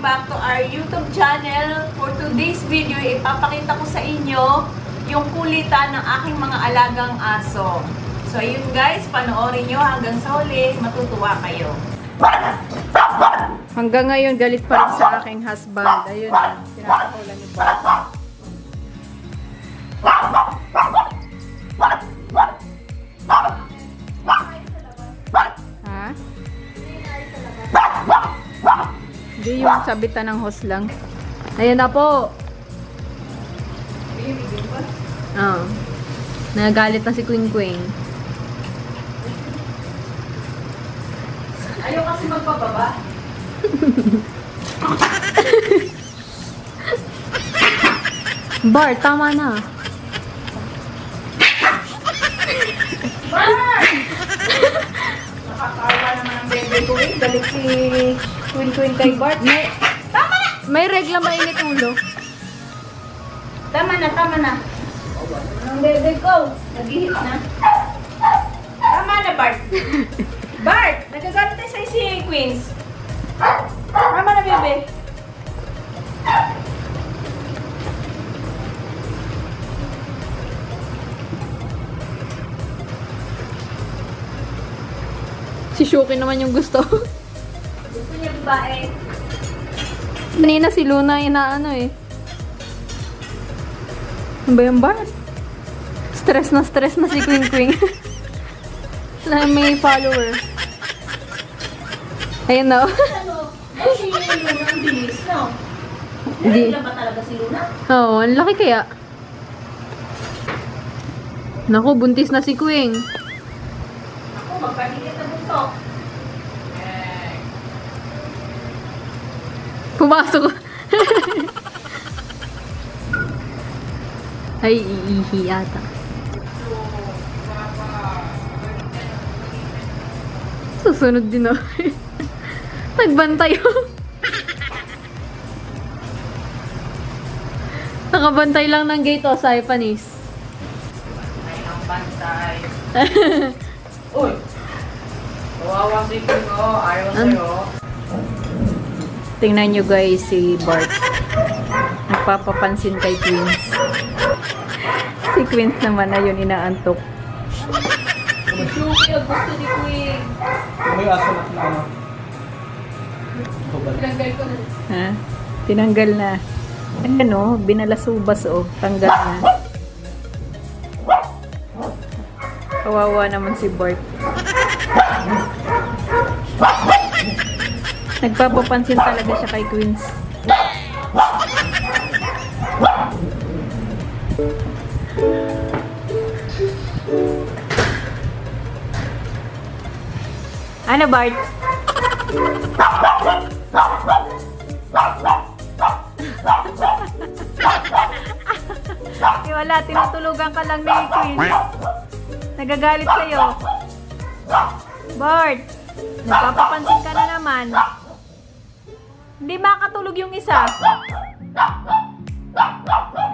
Welcome back to our YouTube channel. For today's video, ipapakita ko sa inyo yung kulitan ng aking mga alagang aso. So, ayun guys, panoorin nyo hanggang sa huli. Matutuwa kayo. Hanggang ngayon, galit pa rin sa aking husband. Ayun, pinapakawalan ni Bart. Sabitan ng hose lang. Ayan na po. Oo. Nagalit na si Queen Queen. Ayaw kasi magpababa. Bar, tama na. Bar! Nakakawa naman ang bebe ko eh. Galit si Queen Queen kay Bart. May! May regla mainit ulo. Tama na, tama na. Ang bebe ko. Nag-hit na. Tama na, Bart. Bart! Nagagalit tayo sa si Queens. Tama na, bebe. Si Shuki naman yung gusto. Gusto niya babae. Kanina si Luna inaano eh. Ano ba yung bar? Stress na stress na si Queen Queen. na may follower. Ayun na. Si Luna ang bilis, no? Hindi. Ba talaga si Luna? Oo, ang laki kaya. Naku, buntis na si Queen. Ako, magpaligit na bunso. Pumasok. Ay, iihi ata. Susunod din ako. Nagbantay ako. Nakabantay lang ng gate o sa Ipanis. Ay, ang bantay. Uy! Kawawa si Pingo. Ayaw sa'yo. Tingnan nyo guys si Bart. Nagpapapansin kay Queens. si Queens naman na yun inaantok. Shuki, ang gusto ni Queen. May aso na ano. Tinanggal ko na. Ha? Tinanggal na. Ano, binalasubas oh. Tanggal na. Kawawa naman si Bart. Nagpapapansin talaga siya kay Queens. Ano, Bart? Di wala, tinutulugan ka lang ni Queen. Nagagalit sa'yo. Bart, nagpapapansin ka na naman. Hindi makatulog yung isa.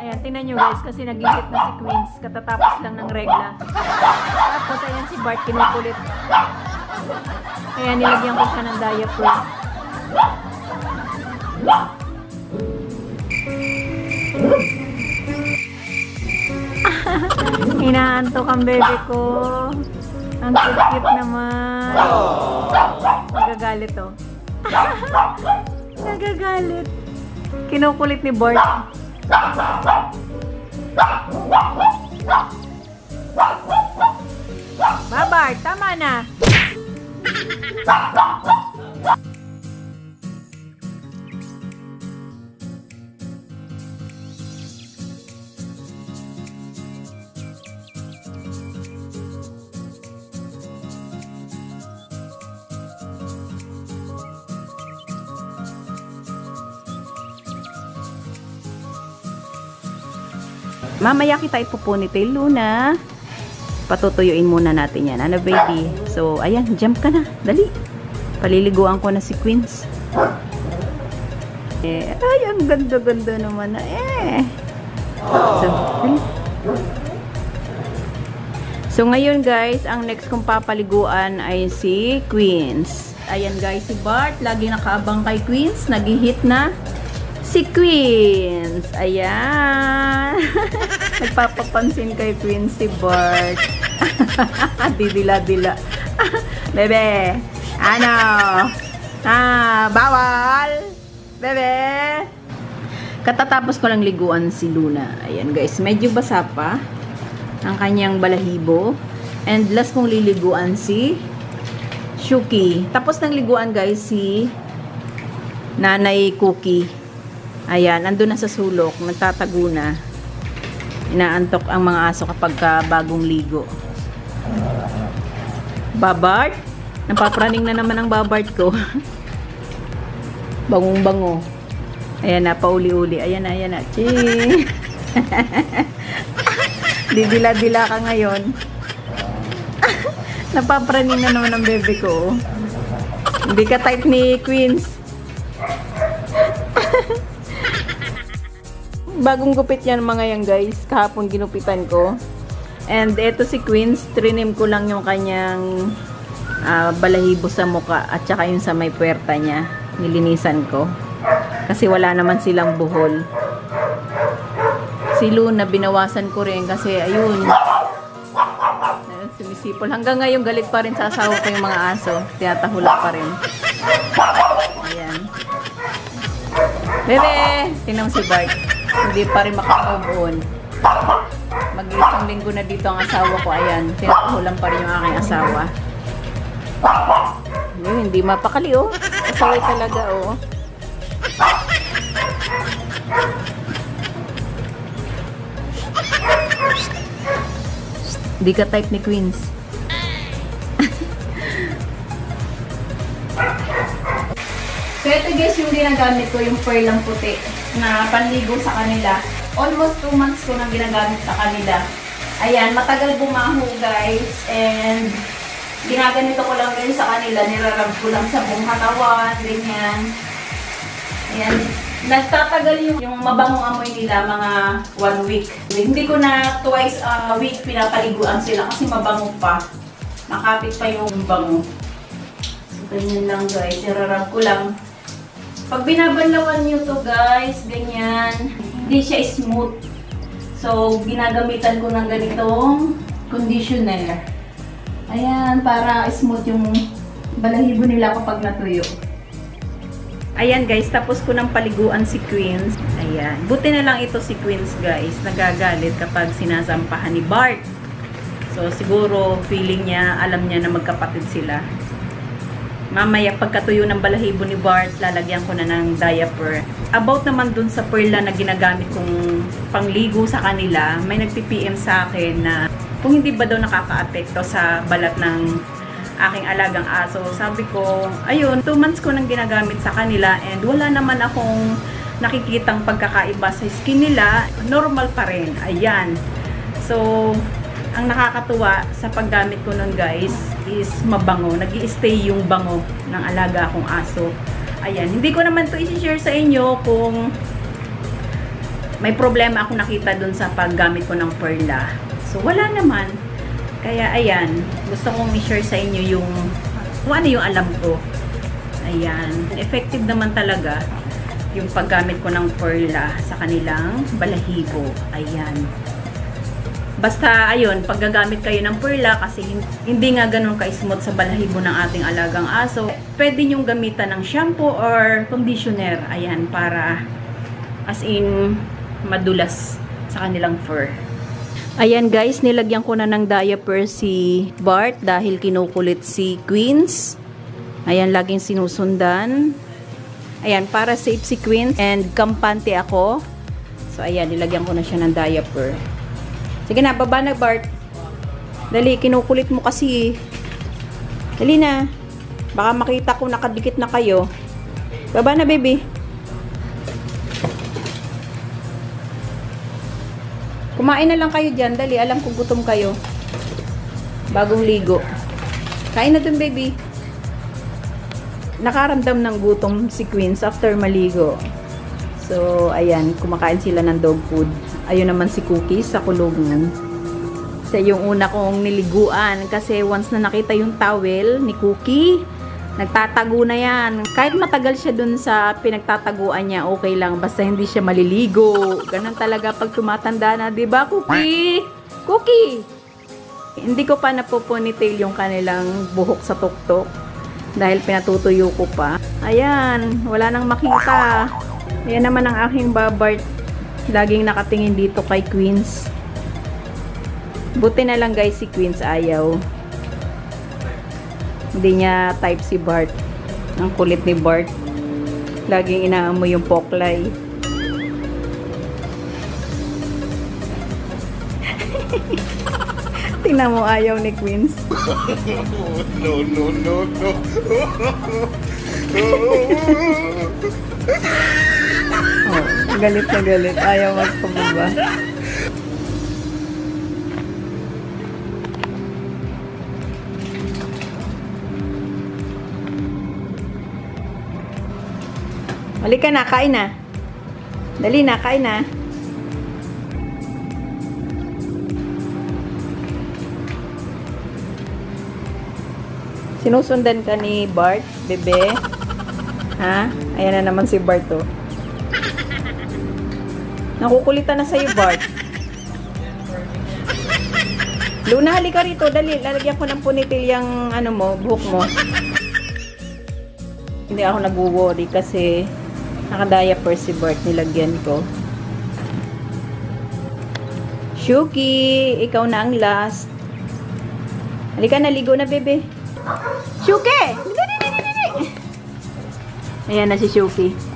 Ayan, tinan nyo guys, kasi nagigit na si Queens. Katatapos lang ng regla. Tapos, ayan si Bart, kinukulit. Ayan, nilagyan ko siya ng diaper. Inaantok ang bebe ko. Ang cute naman. Nagagalit oh. Nagagalit. Kinukulit ni Bart. Ba, tama na. Mamaya kita ipupunitil, Luna. Patutuyuin muna natin yan. Ano, baby? So, ayan, jump ka na. Dali. Paliliguan ko na si Queens. Eh, ay, ang ganda-ganda naman na eh. So. So, ngayon guys, ang next kong papaliguan ay si Queens. Ayan guys, si Bart. Lagi nakaabang kay Queens. Nag-hit na si Queens. Ayan. Nagpapapansin kay Queens si Bart. Didila-dila. Bebe. Ano? Ah, bawal. Bebe. Katatapos ko lang liguan si Luna. Ayan guys, medyo basa pa ang kanyang balahibo. And last kong liliguan si Shuki. Tapos ng liguan guys si Nanay Cookie. Ayan, andun na sa sulok, nagtatago na. Inaantok ang mga aso kapag ka bagong ligo. Babart? Napapraning na naman ang babart ko. Bangong bango. Ayan na, pauli-uli. Ayan na, ayan na. Ching! Didila-dila ka ngayon. Napapraning na naman ang bebe ko. Hindi ka type ni Queens. Bagong gupit yan mga yan guys. Kahapon ginupitan ko. And eto si Queens, trinim ko lang yung kanyang ah, balahibo sa muka at saka yung sa may puwerta niya. Nilinisan ko. Kasi wala naman silang buhol. Si Luna, binawasan ko rin kasi ayun, Ayun, sumisipol. Hanggang ngayon, galit pa rin sa asawa ko yung mga aso. Tiyatahulak pa rin. Ayan. Bebe! Tingnan mo si Bart. Hindi pa rin makamove on. Mag-isang linggo na dito ang asawa ko. Ayan. Tinatahulan pa rin yung aking asawa. Ayun, hindi mapakali oh. Kasaway talaga oh. Hindi ka type ni Queens. so ito guys yung ginagamit ko, yung pearl lang puti na panligo sa kanila. Almost 2 months ko nang ginagamit sa kanila. Ayan, matagal bumaho guys. And ginaganito ko lang din sa kanila. Nirarab ko lang sa buong katawan, ganyan. Ayan. Nagtatagal yung, yung mabangong amoy nila mga one week. Hindi ko na twice a week pinapaliguan sila kasi mabango pa. Nakapit pa yung bango. So, ganyan lang guys. Irarap ko lang. Pag binabanlawan nyo to guys, ganyan, hindi siya smooth. So, ginagamitan ko ng ganitong conditioner. Ayan, para smooth yung balahibo nila kapag natuyo. Ayan guys, tapos ko ng paliguan si Queens. Ayan. Buti na lang ito si Queens guys. Nagagalit kapag sinasampahan ni Bart. So siguro feeling niya, alam niya na magkapatid sila. Mamaya pagkatuyo ng balahibo ni Bart, lalagyan ko na ng diaper. About naman dun sa perla na ginagamit kong pangligo sa kanila, may nagpi-PM sa akin na kung hindi ba daw nakaka-apekto sa balat ng aking alagang aso. Sabi ko, ayun, 2 months ko nang ginagamit sa kanila and wala naman akong nakikitang pagkakaiba sa skin nila. Normal pa rin. Ayan. So, ang nakakatuwa sa paggamit ko nun guys is mabango. nag stay yung bango ng alaga akong aso. Ayan. Hindi ko naman to i-share sa inyo kung may problema ako nakita dun sa paggamit ko ng perla. So, wala naman. Kaya ayan, gusto kong i-share sa inyo yung kung ano yung alam ko. Ayan, effective naman talaga yung paggamit ko ng perla sa kanilang balahibo. Ayan. Basta, ayun, paggagamit kayo ng perla kasi hindi nga ganun ka-smooth sa balahibo ng ating alagang aso, pwede nyong gamitan ng shampoo or conditioner. Ayan, para as in madulas sa kanilang fur. Ayan guys, nilagyan ko na ng diaper si Bart dahil kinukulit si Queens. Ayan, laging sinusundan. Ayan, para safe si Queens and kampante ako. So ayan, nilagyan ko na siya ng diaper. Sige na, baba na Bart. Dali, kinukulit mo kasi. Dali na. Baka makita ko nakadikit na kayo. Baba na baby. Kumain na lang kayo dyan. Dali, alam ko gutom kayo. Bagong ligo. Kain na dun, baby. Nakaramdam ng gutom si Queens after maligo. So, ayan, kumakain sila ng dog food. Ayun naman si Cookies sa kulungan. Sa yung una kong niliguan kasi once na nakita yung towel ni Cookie, Nagtatago na yan. Kahit matagal siya dun sa pinagtataguan niya, okay lang. Basta hindi siya maliligo. Ganun talaga pag tumatanda na, ba, Cookie? Cookie! Hindi ko pa napuponytail yung kanilang buhok sa tuktok. Dahil pinatutuyo ko pa. Ayan, wala nang makita. Ayan naman ang aking babart. Laging nakatingin dito kay Queens. Buti na lang guys si Queens ayaw. Hindi niya type si Bart. Ang kulit ni Bart. Laging inaamoy yung poklay. Tingnan mo ayaw ni Queens. no, no, no, no. Galit na galit. Ayaw magpababa. Halika na, kain na. Dali na, kain na. Sinusundan ka ni Bart, bebe? Ha? Ayan na naman si Bart, oh. Nakukulitan na sa'yo, Bart. Luna, halika rito. Dali, lalagyan ko ng punitil yung ano mo, buhok mo. Hindi ako nag-worry kasi nakadaya si Bart. Nilagyan ko. Shuki, ikaw na ang last. Halika, naligo na, bebe. Shuki! Ayan na si Shuki.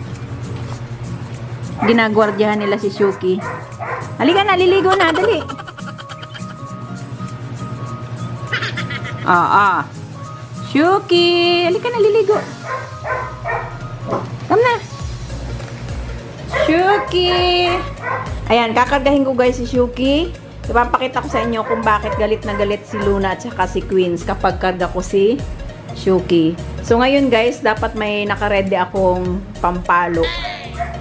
Ginagwardyahan nila si Shuki. Halika na, liligo na, dali. Ah, ah. Shuki! Halika na, liligo. Come na. Shuki! Ayan, kakargahin ko guys si Shuki. Ipapakita ko sa inyo kung bakit galit na galit si Luna at saka si Queens kapag karga ko si Shuki. So ngayon guys, dapat may nakaredy akong pampalo.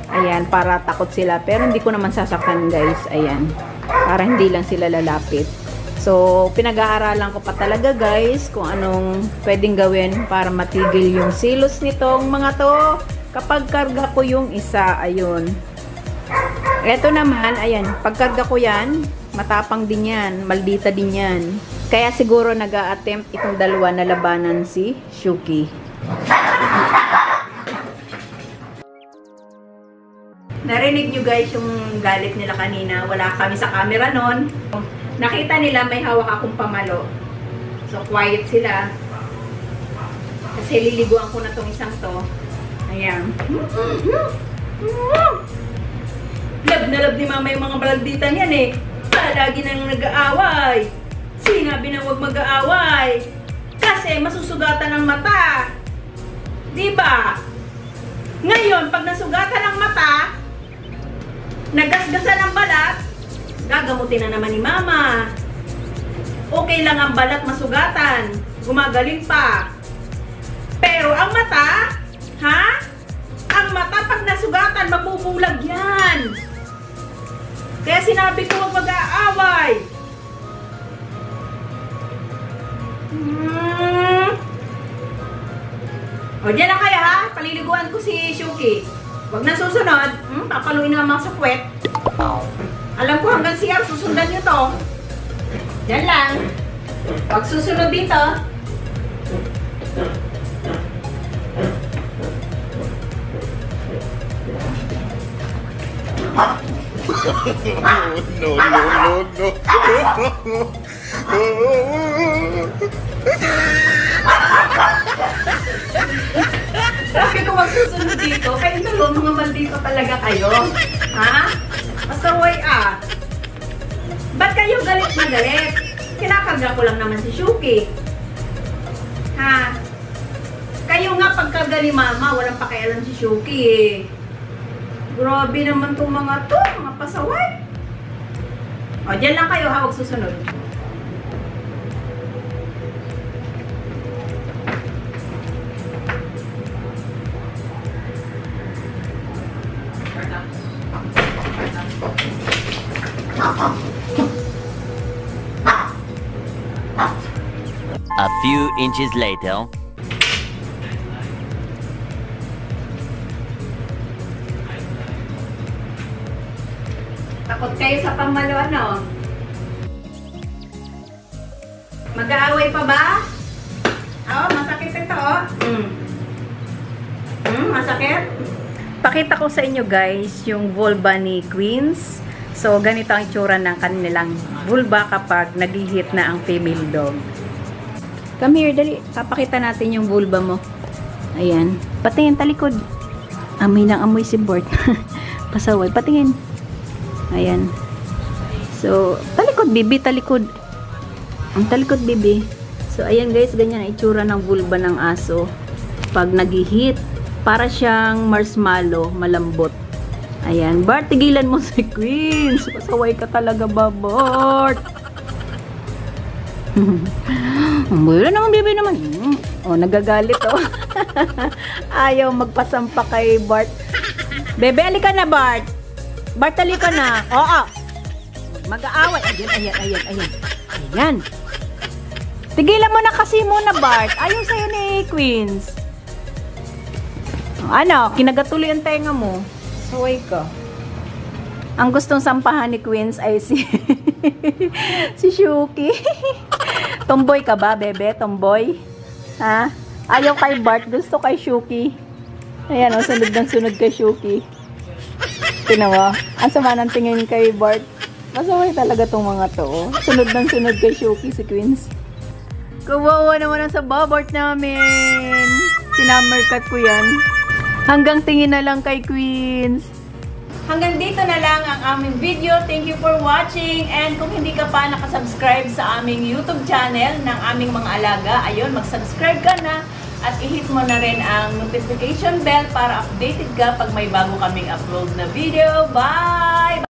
Ayan, para takot sila. Pero hindi ko naman sasaktan guys. Ayan. Para hindi lang sila lalapit. So, pinag-aaralan ko pa talaga guys kung anong pwedeng gawin para matigil yung silos nitong mga to. Kapag karga ko yung isa, ayun. Ito naman, ayan, pagkarga ko yan, matapang din yan, maldita din yan. Kaya siguro nag attempt itong dalawa na labanan si Shuki. Narinig nyo guys yung galit nila kanina. Wala kami sa camera nun. Nakita nila may hawak akong pamalo. So, quiet sila. Kasi liliguan ko na tong isang to. Ayan. Lab na lab ni mama yung mga balagditan yan eh. Lagi nang nag-aaway. Sinabi na huwag mag-aaway. Kasi masusugatan ng mata. Diba? Ngayon, pag nasugatan ng mata, nagasgasan ang balat, gagamutin na naman ni mama. Okay lang ang balat masugatan. Gumagaling pa. Pero ang mata, ha? Ang mata pag nasugatan, mabubulag yan. Kaya sinabi ko huwag mag-aaway. Hmm. O, diyan na kayo ha. Paliliguan ko si Shuki. Huwag na susunod. Hmm, papaluin naman sa kwet. Alam ko hanggang siya, susundan nyo to. Diyan lang. Huwag susunod dito. no, no, no, no. Sabi ko wag susunod dito. Kayong dalawa mga maldito talaga kayo. Ha? Pasaway ah. Ba't kayo galit na galit? Kinakarga ko lang naman si Shuki. Ha? Kayo nga pagkarga ni Mama, walang pakialam si Shuki eh. Grabe naman tong mga to, mga pasaway. O, dyan lang kayo ha, huwag susunod. inches later. Takot kayo sa pangmalo ano? Mag-aaway pa ba? Oo, oh, masakit ito oh. Mm. Mm, masakit? Pakita ko sa inyo guys yung vulva ni Queens. So ganito ang itsura ng kanilang vulva kapag nag na ang female dog. Come here, dali. Papakita natin yung vulva mo. Ayan. Patingin, talikod. Amoy ng amoy si Bort. Pasaway. Patingin. Ayan. So, talikod, bibi, talikod. Ang talikod, bibi. So, ayan guys, ganyan ang itsura ng vulva ng aso. Pag nag-hit, para siyang marshmallow, malambot. Ayan. Bart, tigilan mo si Queens. Pasaway ka talaga ba, Bart? Wala naman, baby naman. Hmm. Oh, nagagalit, oh. Ayaw magpasampa kay Bart. Bebe, alika na, Bart. Bart, alika na. Oo. Mag-aaway. Ayan, ayan, ayan, ayan. Ayan. Tigilan mo na kasi muna, Bart. Ayaw sa'yo ni Queens. Ano, kinagatuloy ang tenga mo. Suway ka. Ang gustong sampahan ni Queens ay si si Shuki. Tomboy ka ba, bebe? Tomboy? Ha? Ayaw kay Bart, gusto kay Shuki. Ayan, oh, sunod ng sunod kay Shuki. Tinawa. Ang sama ng tingin kay Bart. Masaway talaga tong mga to. oh. Sunod ng sunod kay Shuki si Queens. Kawawa naman ang sa babart namin. Sinummercut ko yan. Hanggang tingin na lang kay Queens. Hanggang dito na lang ang aming video. Thank you for watching. And kung hindi ka pa nakasubscribe sa aming YouTube channel ng aming mga alaga, ayun, mag-subscribe ka na at i-hit mo na rin ang notification bell para updated ka pag may bago kaming upload na video. Bye!